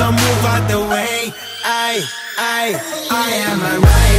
So move out the way. I, I, I am a